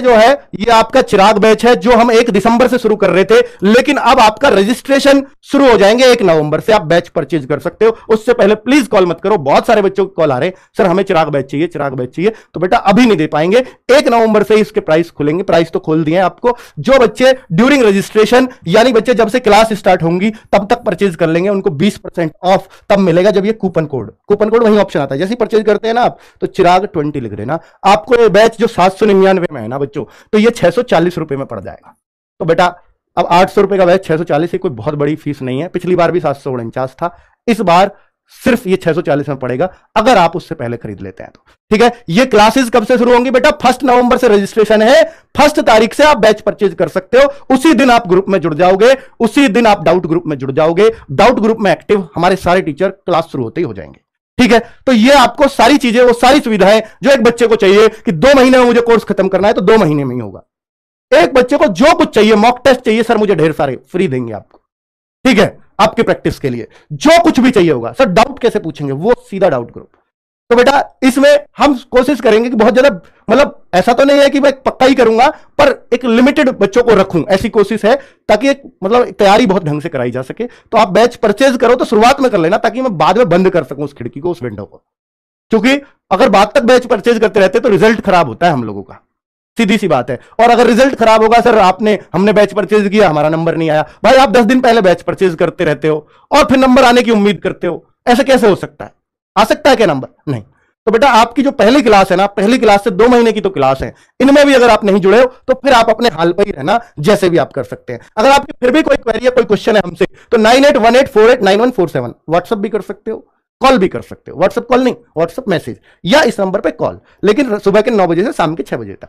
जो है, ये आपका चिराग बैच है, जो हम एक दिसंबर से शुरू कर रहे थे, लेकिन अब आपका रजिस्ट्रेशन शुरू हो जाएँगे एक नवंबर से। आप बैच परचेज कर सकते हो। उससे पहले प्लीज़ कॉल मत करो। बहुत सारे बच्चों के कॉल आ रहे हैं। सर, हमें चिराग बैच चाहिए, चिराग बैच चाहिए। तो बेटा, अभी नहीं दे पाएँगे। एक नवंबर से इसके प्राइस खुलेंगे। प्राइस तो खोल दिए आपको। जो बच्चे ड्यूरिंग रजिस्ट्रेशन यानी बच्चे जब से क्लास स्टार्ट होंगी, तब तक परचेज कर लेंगे। उनको बीस ऑफ़ तब मिलेगा जब ये कूपन कोड कूपन कोड वही ऑप्शन आता है। जैसे परचेज करते हैं ना आप तो चिराग ट्वेंटी लिख देना आपको ये बैच जो सात सौ निन्यानवे में है ना बच्चों तो ये छह सौ चालीस रुपए में पड़ जाएगा। तो बेटा, अब आठ सौ रुपए का बैच छह सौ चालीस कोई बहुत बड़ी फ़ीस नहीं है। पिछली बार भी सात सौ उनचास था, इस बार सिर्फ़ ये 640 में पड़ेगा, अगर आप उससे पहले खरीद लेते हैं तो। ठीक है? ये क्लासेस कब से शुरू होंगी बेटा? फ़र्स्ट नवंबर से रजिस्ट्रेशन है, फ़र्स्ट तारीख से आप बैच परचेज कर सकते हो, उसी दिन आप ग्रुप में जुड़ जाओगे, उसी दिन आप डाउट ग्रुप में जुड़ जाओगे, डाउट ग्रुप में एक्टिव हमारे सारे टीचर क्लास शुरू होते ही हो जाएँगे। ठीक है? तो ये आपको सारी चीज़ें, वो सारी सुविधाएँ जो एक बच्चे को चाहिए कि दो महीने में मुझे कोर्स खत्म करना है तो दो महीने में ही होगा। एक बच्चे को जो कुछ चाहिए मॉक टेस्ट चाहिए, सर मुझे ढेर सारे फ्री देंगे आपको। ठीक है? आपके प्रैक्टिस के लिए। जो कुछ भी चाहिए होगा। सर डाउट कैसे पूछेंगे? वो सीधा डाउट ग्रुप तो बेटा, इसमें हम कोशिश करेंगे कि बहुत ज़्यादा मतलब ऐसा तो नहीं है कि मैं पक्का ही करूँगा, पर एक लिमिटेड बच्चों को रखूँ, ऐसी कोशिश है, ताकि एक मतलब तैयारी बहुत ढंग से कराई जा सके। तो आप बैच परचेज करो तो शुरुआत में कर लेना, ताकि मैं बाद में बंद कर सकूँ उस खिड़की को, उस विंडो को। क्योंकि अगर बाद तक बैच परचेज करते रहते तो रिज़ल्ट खराब होता है हम लोगों का। सीधी सी बात है। और अगर रिज़ल्ट खराब होगा, सर, आपने, हमने बैच परचेज किया, हमारा नंबर नहीं आया। भाई, आप दस दिन पहले बैच परचेज करते रहते हो, और फिर नंबर आने की उम्मीद करते हो। ऐसा कैसे हो सकता है? आ सकता है क्या नंबर नहीं। तो बेटा, आपकी जो पहली क्लास है ना, पहली क्लास से दो महीने की तो क्लास है। इनमें भी अगर आप नहीं जुड़े हो तो फिर आप अपने हाल पर ही रहना, जैसे भी आप कर सकते हैं। अगर आपकी फिर भी कोई क्वेरी है कोई क्वेश्चन है हमसे तो nine eight one eight four eight nine one four seven WhatsApp भी कर सकते हो कॉल भी कर सकते हो। व्हाट्सअप कॉल नहीं व्हाट्सअप मैसेज या इस नंबर पे कॉल लेकिन सुबह के नौ बजे से शाम के छह बजे तक।